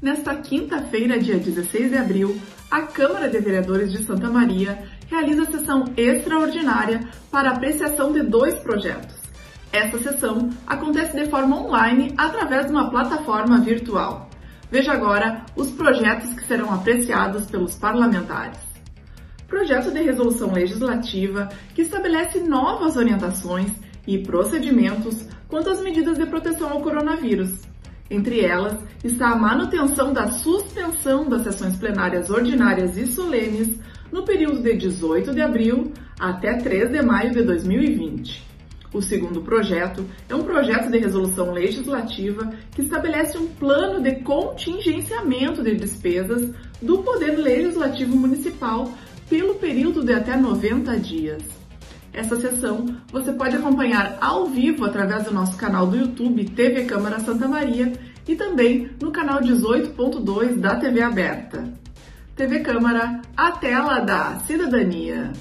Nesta quinta-feira, dia 16 de abril, a Câmara de Vereadores de Santa Maria realiza sessão extraordinária para apreciação de dois projetos. Esta sessão acontece de forma online através de uma plataforma virtual. Veja agora os projetos que serão apreciados pelos parlamentares. Projeto de resolução legislativa que estabelece novas orientações e procedimentos quanto às medidas de proteção ao coronavírus. Entre elas está a manutenção da suspensão das sessões plenárias ordinárias e solenes no período de 18 de abril até 3 de maio de 2020. O segundo projeto é um projeto de resolução legislativa que estabelece um plano de contingenciamento de despesas do Poder Legislativo Municipal pelo período de até 90 dias. Essa sessão você pode acompanhar ao vivo através do nosso canal do YouTube TV Câmara Santa Maria e também no canal 18.2 da TV Aberta. TV Câmara, a tela da cidadania.